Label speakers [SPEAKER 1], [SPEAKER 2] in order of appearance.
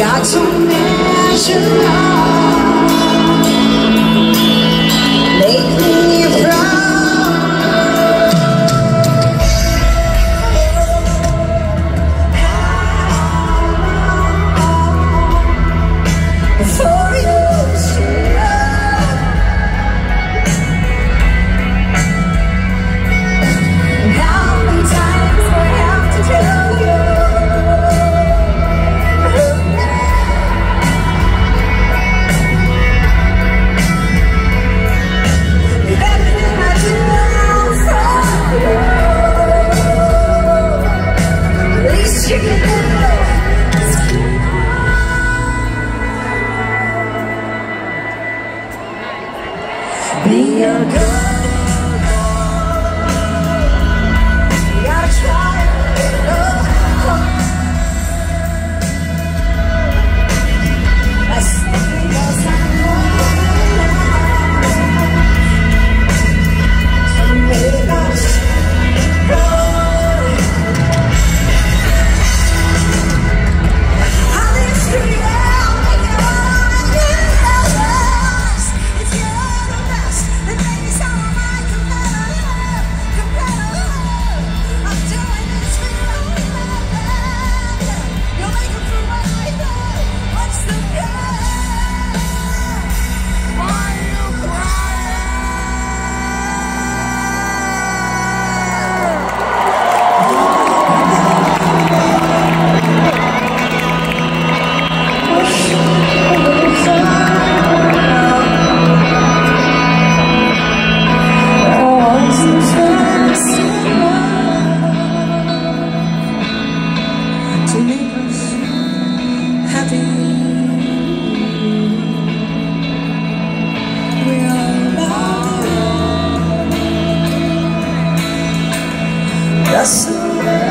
[SPEAKER 1] got to measure up coração.